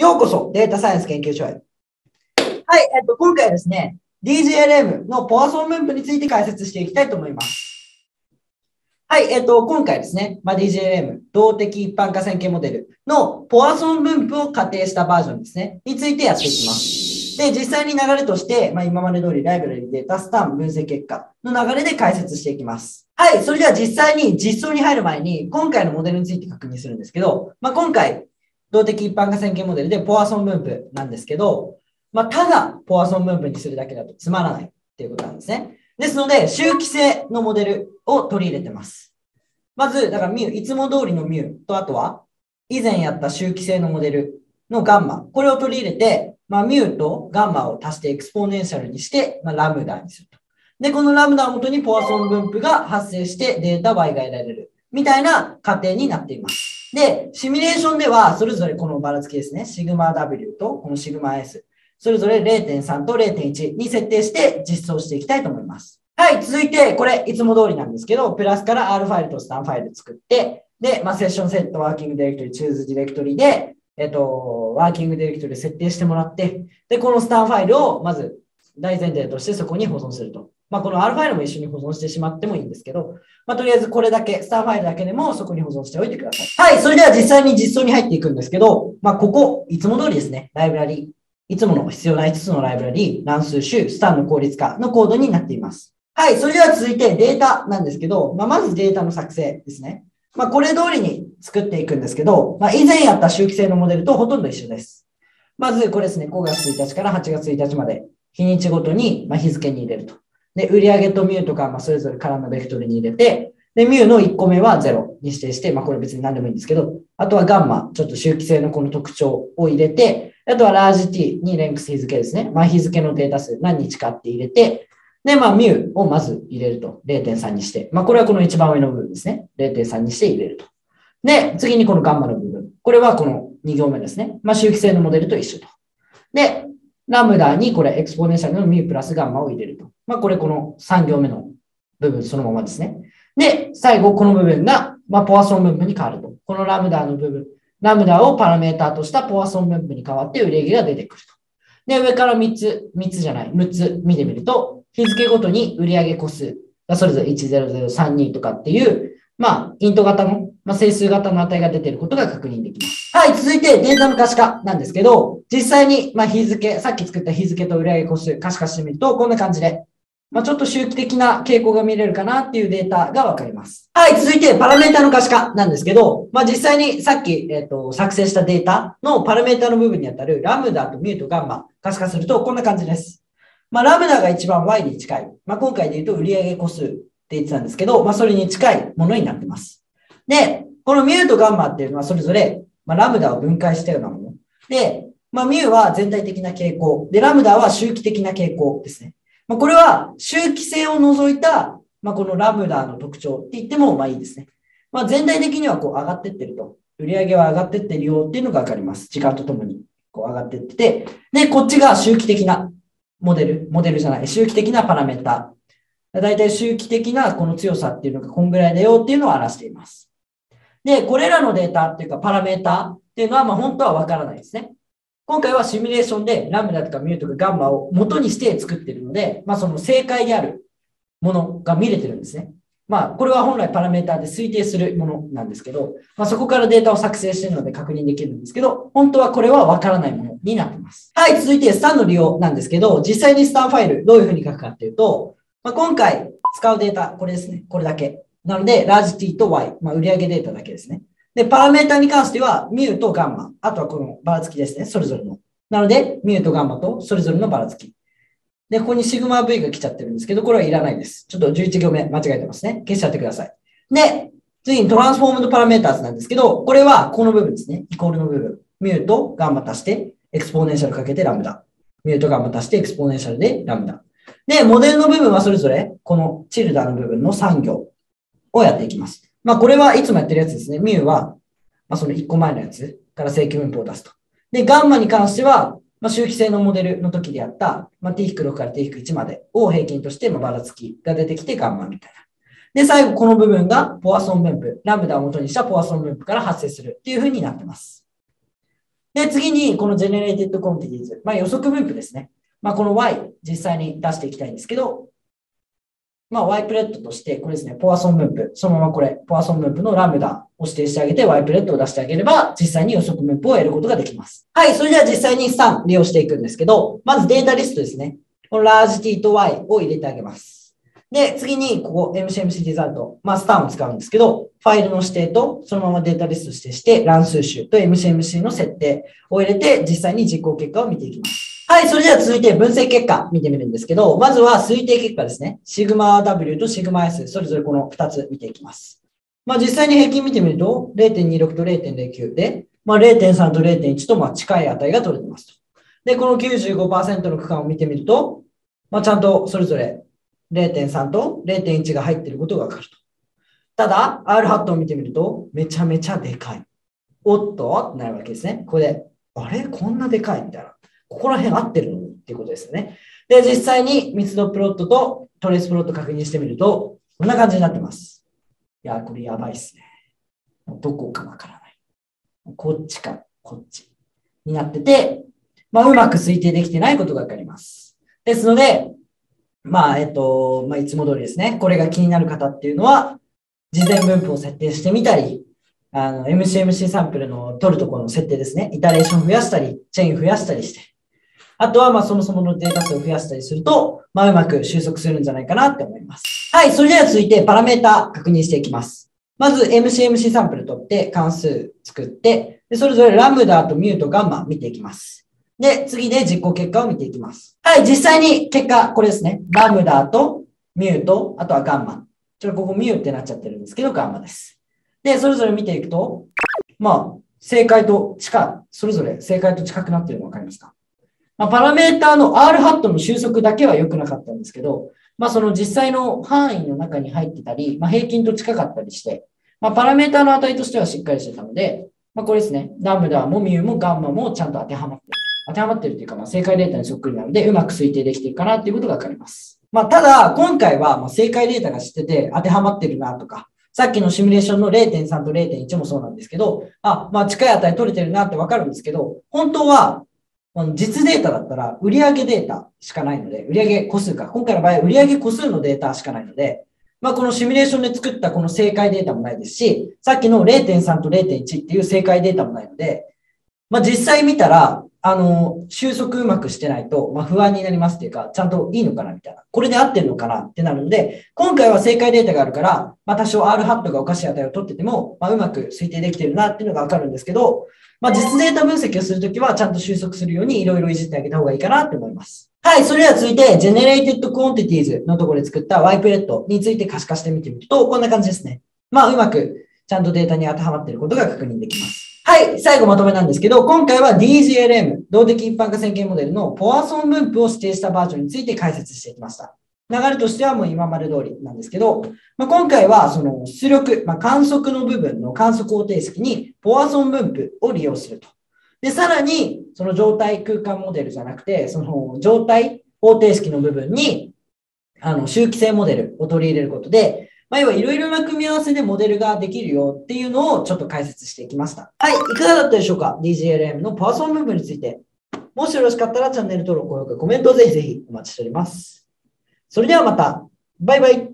ようこそデータサイエンス研究所へ。はい、えっと、今回はですね、DGLM のポアソン分布について解説していきたいと思います。はい、えっと、今回ですね、まあ、DGLM、動的一般化線形モデルのポアソン分布を仮定したバージョンですね、についてやっていきます。で、実際に流れとして、まあ、今まで通りライブラリデータ、スタン、分析結果の流れで解説していきます。はい、それでは実際に実装に入る前に、今回のモデルについて確認するんですけど、まあ、今回、動的一般化線形モデルでポアソン分布なんですけど、まあ、ただポアソン分布にするだけだとつまらないっていうことなんですね。ですので、周期性のモデルを取り入れてます。まず、だからミュ、いつも通りのミュと、あとは、以前やった周期性のモデルのガンマ、これを取り入れて、まあ、ミュとガンマを足して exponential にして、まあ、ラムダにすると。で、このラムダをもとにポアソン分布が発生してデータ Y が得られる。みたいな過程になっています。で、シミュレーションでは、それぞれこのばらつきですね。シグマ W とこのシグマ S。それぞれ0.3と0.1に設定して実装していきたいと思います。はい、続いて、これ、いつも通りなんですけど、プラスから R ファイルとスタンファイル作って、で、まあ、セッションセット、ワーキングディレクトリ、チューズディレクトリで、えっと、ワーキングディレクトリ設定してもらって、で、このスタンファイルを、まず、大前提としてそこに保存すると。まあ、この R ファイルも一緒に保存してしまってもいいんですけど、まあ、とりあえずこれだけ、スターファイルだけでもそこに保存しておいてください。はい、それでは実際に実装に入っていくんですけど、まあ、ここ、いつも通りですね、ライブラリ、いつもの必要な5つのライブラリ、乱数種、スタンの効率化のコードになっています。はい、それでは続いてデータなんですけど、まあ、まずデータの作成ですね。まあ、これ通りに作っていくんですけど、まあ、以前やった周期性のモデルとほとんど一緒です。まず、これですね、5月1日から8月1日まで、日にちごとに日付に入れると。で、売上とミューとか、まあ、それぞれカラーのベクトルに入れて、で、ミューの1個目は0に指定して、まあ、これ別に何でもいいんですけど、あとはガンマ、ちょっと周期性のこの特徴を入れて、あとはラージ t にレンクス日付ですね。まあ、日付のデータ数何日かって入れて、で、まあ、ミューをまず入れると。0.3にして。まあ、これはこの一番上の部分ですね。0.3にして入れると。で、次にこのガンマの部分。これはこの2行目ですね。まあ、周期性のモデルと一緒と。で、ラムダにこれ exponential のミュープラスガンマを入れると。まあ、これこの3行目の部分そのままですね。で、最後この部分が、まあ、ポアソン分布に変わると。このラムダの部分、ラムダをパラメーターとしたポアソン分布に変わって売上が出てくると。で、上から3つ、3つじゃない、6つ見てみると、日付ごとに売上個数がそれぞれ10032とかっていう、まあ、イント型の、まあ、整数型の値が出ていることが確認できます。はい、続いてデータの可視化なんですけど、実際に、ま、日付、さっき作った日付と売上個数可視化してみると、こんな感じで、まあ、ちょっと周期的な傾向が見れるかなっていうデータがわかります。はい、続いてパラメータの可視化なんですけど、まあ、実際にさっき、えっ、ー、と、作成したデータのパラメータの部分にあたるラムダとミューとガンマ可視化するとこんな感じです。まあ、ラムダが一番 Y に近い。まあ、今回で言うと売上個数って言ってたんですけど、まあ、それに近いものになってます。で、このミューとガンマっていうのはそれぞれ、まあ、ラムダを分解したようなもの。で、まあ、ミューは全体的な傾向。で、ラムダは周期的な傾向ですね。まあ、これは周期性を除いた、まあ、このラムダの特徴って言ってもまあいいですね。まあ、全体的にはこう上がってってると。売上は上がってってるよっていうのがわかります。時間とともにこう上がってってて。で、こっちが周期的なモデル、モデルじゃない、周期的なパラメータだいたい周期的なこの強さっていうのがこんぐらいだよっていうのを表しています。で、これらのデータっていうかパラメータっていうのはまあ本当はわからないですね。今回はシミュレーションでラムダとかミューとかガンマを元にして作ってるので、まあその正解であるものが見れてるんですね。まあこれは本来パラメータで推定するものなんですけど、まあそこからデータを作成してるので確認できるんですけど、本当はこれはわからないものになってます。はい、続いてスタンの利用なんですけど、実際にスタンファイルどういうふうに書くかっていうと、まあ、今回使うデータ、これですね。これだけ。なので、 large t と y、まあ、売上データだけですね。で、パラメータに関しては、ミューとガンマ、あとはこのばらつきですね。それぞれの。なので、ミューとガンマとそれぞれのばらつき。で、ここにシグマ V が来ちゃってるんですけど、これはいらないです。ちょっと11行目間違えてますね。消しちゃってください。で、次に transformed parameters なんですけど、これはこの部分ですね。イコールの部分。ミューとガンマ足して、 exponential かけてラムダ。ミューとガンマ足して、 exponential でラムダ。で、モデルの部分はそれぞれ、このチルダーの部分の3行をやっていきます。まあ、これはいつもやってるやつですね。ミューは、まあ、その1個前のやつから正規分布を出すと。で、ガンマに関しては、まあ、周期性のモデルの時であった、まあ、t-6 から t-1 までを平均として、まあ、ばらつきが出てきてガンマみたいな。で、最後この部分がポアソン分布、ラムダを元にしたポアソン分布から発生するっていう風になってます。で、次に、この generated quantities。まあ、予測分布ですね。まあ、この y、実際に出していきたいんですけど、まあ、y プレットとして、これですね、ポアソン分布。そのままこれ、ポアソン分布のラムダを指定してあげて、y プレットを出してあげれば、実際に予測分布を得ることができます。はい、それでは実際にスタン利用していくんですけど、まずデータリストですね。このラージ t と y を入れてあげます。で、次に、ここ MCMC デザルト、まあ、スターも使うんですけど、ファイルの指定と、そのままデータリスト指定して、乱数集と MCMC の設定を入れて、実際に実行結果を見ていきます。はい、それでは続いて分析結果見てみるんですけど、まずは推定結果ですね。シグマ W とシグマ S、それぞれこの2つ見ていきます。まあ、実際に平均見てみると、0.26と0.09で、まあ、0.3と0.1とまあ近い値が取れてますと。で、この95%の区間を見てみると、まあ、ちゃんとそれぞれ0.3と0.1が入っていることがわかると。ただ、R ハットを見てみると、めちゃめちゃでかい。おっと？なるわけですね。ここで、あれ？こんなでかい？みたいな。ここら辺合ってるのっていうことですね。で、実際に密度プロットとトレースプロット確認してみると、こんな感じになってます。いや、これやばいっすね。どこかわからない。こっちか、こっちになってて、まあ、うまく推定できてないことがわかります。ですので、まあ、えっと、まあ、いつも通りですね。これが気になる方っていうのは、事前分布を設定してみたり、あの、MCMC サンプルの取るところの設定ですね。イタレーション増やしたり、チェーン増やしたりして。あとは、まあ、そもそものデータ数を増やしたりすると、まあ、うまく収束するんじゃないかなって思います。はい。それでは続いて、パラメータ確認していきます。まず、MCMC サンプル取って、関数作って、でそれぞれラムダとミューとガンマ見ていきます。で、次で実行結果を見ていきます。はい、実際に結果、これですね。ラムダとミューと、あとはガンマ。ちょっとここミューってなっちゃってるんですけど、ガンマです。で、それぞれ見ていくと、まあ、正解と近、それぞれ正解と近くなってるのわかりますか？まあ、パラメーターの R ハットの収束だけは良くなかったんですけど、まあ、その実際の範囲の中に入ってたり、まあ、平均と近かったりして、まあ、パラメーターの値としてはしっかりしてたので、まあ、これですね。ラムダもミューもガンマもちゃんと当てはまってる。当てはまってるというか、まあ、正解データにそっくりなので、うまく推定できてるかなっていうことがわかります。まあ、ただ、今回は、ま正解データが知ってて当てはまってるなとか、さっきのシミュレーションの0.3と0.1もそうなんですけど、あ、まあ、近い値取れてるなってわかるんですけど、本当は、実データだったら売上データしかないので、売上個数か。今回の場合、売上個数のデータしかないので、まあ、このシミュレーションで作ったこの正解データもないですし、さっきの0.3と0.1っていう正解データもないので、まあ、実際見たら、あの、収束うまくしてないと、まあ、不安になりますっていうか、ちゃんといいのかなみたいな。これで合ってるのかなってなるので、今回は正解データがあるから、まあ、多少 R ハットがおかしい値を取ってても、まあ、うまく推定できてるなっていうのがわかるんですけど、まあ、実データ分析をするときは、ちゃんと収束するようにいろいろいじってあげた方がいいかなって思います。はい、それでは続いて、generated quantities のところで作った y プレットについて可視化してみてみると、こんな感じですね。まあ、うまくちゃんとデータに当てはまっていることが確認できます。はい、最後まとめなんですけど、今回は DGLM、動的一般化線形モデルのポアソン分布を指定したバージョンについて解説していきました。流れとしてはもう今まで通りなんですけど、まあ、今回はその出力、まあ、観測の部分の観測方程式にポアソン分布を利用すると。で、さらに、その状態空間モデルじゃなくて、その状態方程式の部分に、あの、周期性モデルを取り入れることで、まあ、要はいろいろな組み合わせでモデルができるよっていうのをちょっと解説していきました。はい、いかがだったでしょうか ?DGLM のパーソン部分について。もしよろしかったらチャンネル登録、高評価、コメントをぜひぜひお待ちしております。それではまた。バイバイ。